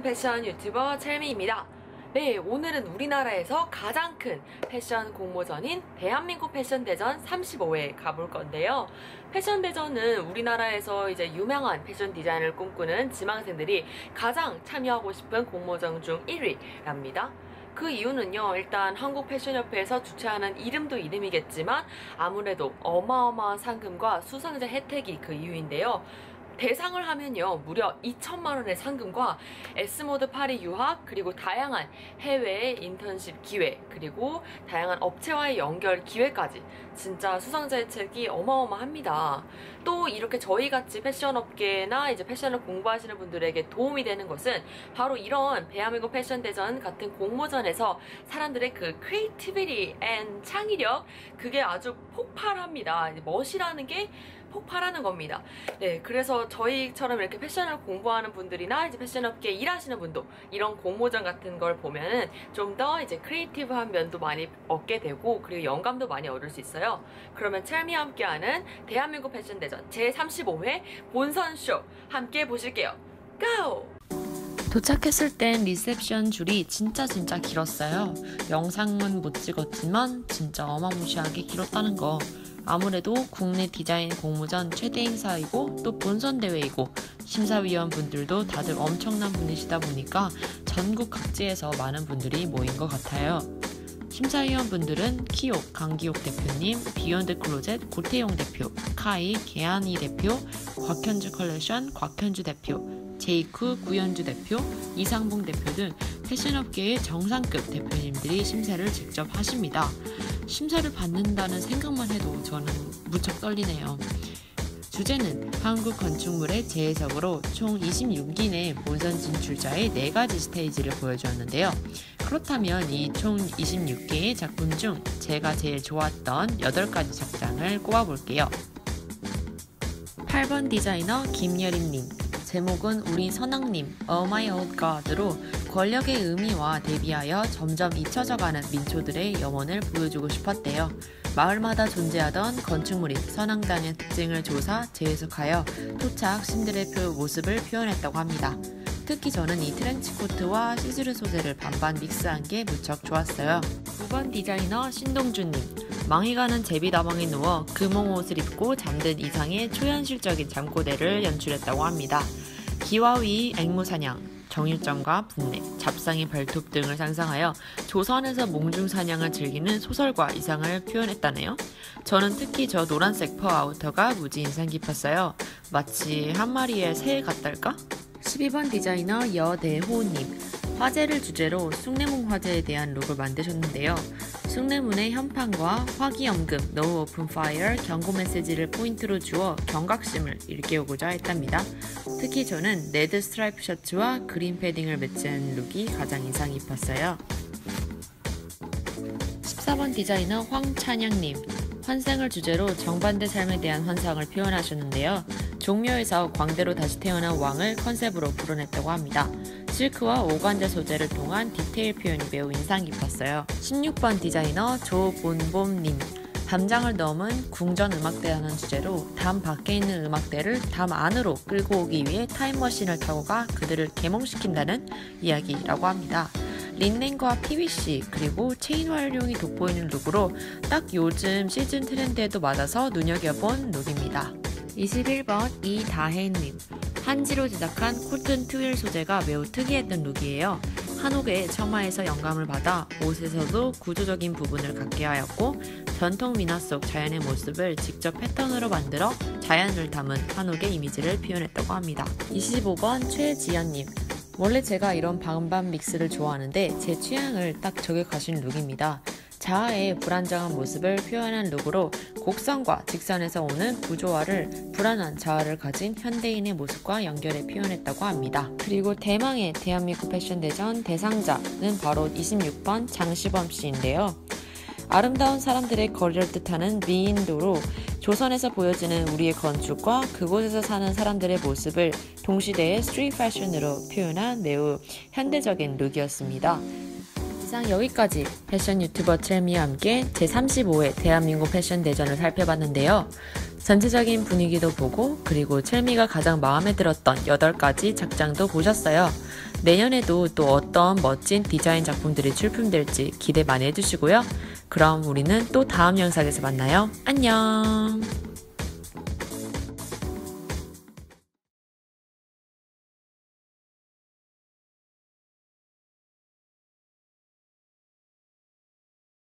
저는 패션 유튜버 첼미입니다. 네, 오늘은 우리나라에서 가장 큰 패션 공모전인 대한민국 패션대전 35회 가볼 건데요. 패션대전은 우리나라에서 이제 유명한 패션 디자인을 꿈꾸는 지망생들이 가장 참여하고 싶은 공모전 중 1위랍니다. 그 이유는요, 일단 한국 패션협회에서 주최하는 이름도 이름이겠지만 아무래도 어마어마한 상금과 수상자 혜택이 그 이유인데요. 대상을 하면요 무려 2천만 원의 상금과 에스모드 파리 유학 그리고 다양한 해외 인턴십 기회 그리고 다양한 업체와의 연결 기회까지 진짜 수상자 혜택이 어마어마합니다. 또 이렇게 저희같이 패션업계나 이제 패션을 공부하시는 분들에게 도움이 되는 것은 바로 이런 대한민국 패션대전 같은 공모전에서 사람들의 그 creativity and 창의력 그게 아주 폭발합니다. 멋이라는 게 폭발하는 겁니다. 네, 그래서 저희처럼 이렇게 패션을 공부하는 분들이나 이제 패션업계에 일하시는 분도 이런 공모전 같은 걸 보면은 좀 더 이제 creative한 면도 많이 얻게 되고 그리고 영감도 많이 얻을 수 있어요. 그러면 첼미와 함께하는 대한민국 패션 대전 제35회 본선쇼 함께 보실게요. Go! 도착했을 땐 리셉션 줄이 진짜 진짜 길었어요. 영상은 못 찍었지만 진짜 어마무시하게 길었다는 거. 아무래도 국내 디자인 공모전 최대 행사이고 또 본선 대회이고 심사위원 분들도 다들 엄청난 분이시다 보니까 전국 각지에서 많은 분들이 모인 것 같아요. 심사위원 분들은 키옥 강기옥 대표님, 비욘드 클로젯 고태용 대표, 카이 계한희 대표, 곽현주 컬렉션 곽현주 대표, 제이쿠 구연주 대표, 이상봉 대표 등 패션업계의 정상급 대표님들이 심사를 직접 하십니다. 심사를 받는다는 생각만 해도 저는 무척 떨리네요. 주제는 한국 건축물의 재해석으로 총 26인의 본선 진출자의 4가지 스테이지를 보여주었는데요. 그렇다면 이 총 26개의 작품 중 제가 제일 좋았던 8가지 작장을 꼽아볼게요. 8번 디자이너 김여림님, 제목은 우리 선왕님, Oh My Old God로 권력의 의미와 대비하여 점점 잊혀져가는 민초들의 영혼을 보여주고 싶었대요. 마을마다 존재하던 건축물인 서낭당의 특징을 조사, 재해석하여 토착 신들의 표 모습을 표현했다고 합니다. 특히 저는 이 트렌치 코트와 시스루 소재를 반반 믹스한 게 무척 좋았어요. 9번 디자이너 신동준님. 망해가는 제비다방에 누워 금홍 옷을 입고 잠든 이상의 초현실적인 잠꼬대를 연출했다고 합니다. 기와위 앵무사냥, 정일점과 분내, 잡상의 발톱 등을 상상하여 조선에서 몽중 사냥을 즐기는 소설가 이상을 표현했다네요. 저는 특히 저 노란색 fur outer가 무지 인상 깊었어요. 마치 한 마리의 새 같달까? 12번 디자이너 여대호님. 화재를 주제로 숭례문 화재에 대한 look을 만드셨는데요. 숭례문의 현판과 화기엄금, No Open Fire 경고 메시지를 포인트로 주어 경각심을 일깨우고자 했답니다. 특히 저는 레드 스트라이프 셔츠와 그린 패딩을 매치한 룩이 가장 인상 깊었어요. 14번 디자이너 황찬양님. 환생을 주제로 정반대 삶에 대한 환상을 표현하셨는데요. 종묘에서 광대로 다시 태어난 왕을 컨셉으로 풀어냈다고 합니다. 실크와 오간자 소재를 통한 디테일 표현이 매우 인상 깊었어요. 16번 디자이너 조본봄님. 담장을 넘은 궁전 음악대라는 주제로 담 밖에 있는 음악대를 담 안으로 끌고 오기 위해 타임머신을 타고 가 그들을 계몽시킨다는 이야기라고 합니다. 린넨과 PVC 그리고 체인 활용이 돋보이는 룩으로 딱 요즘 시즌 트렌드에도 맞아서 눈여겨본 룩입니다. 21번 이다혜님 한지로 제작한 코튼 트윌 소재가 매우 특이했던 룩이에요. 한옥의 처마에서 영감을 받아 옷에서도 구조적인 부분을 갖게 하였고 전통 민화 속 자연의 모습을 직접 패턴으로 만들어 자연을 담은 한옥의 이미지를 표현했다고 합니다. 25번 최지연님 원래 제가 이런 반반 믹스를 좋아하는데 제 취향을 딱 저격하신 룩입니다. 자아의 불안정한 모습을 표현한 룩으로 곡선과 직선에서 오는 구조화를 불안한 자아를 가진 현대인의 모습과 연결해 표현했다고 합니다. 그리고 대망의 대한민국 패션 대전 대상자는 바로 26번 장시범 씨인데요. 아름다운 사람들의 거리를 뜻하는 미인도로 조선에서 보여지는 우리의 건축과 그곳에서 사는 사람들의 모습을 동시대의 스트리트 패션으로 표현한 매우 현대적인 룩이었습니다. 이상 여기까지 패션 유튜버 첼미와 함께 제35회 대한민국 패션 대전을 살펴봤는데요. 전체적인 분위기도 보고 그리고 첼미가 가장 마음에 들었던 8가지 착장도 보셨어요. 내년에도 또 어떤 멋진 디자인 작품들이 출품될지 기대 많이 해주시고요. 그럼 우리는 또 다음 영상에서 만나요. 안녕!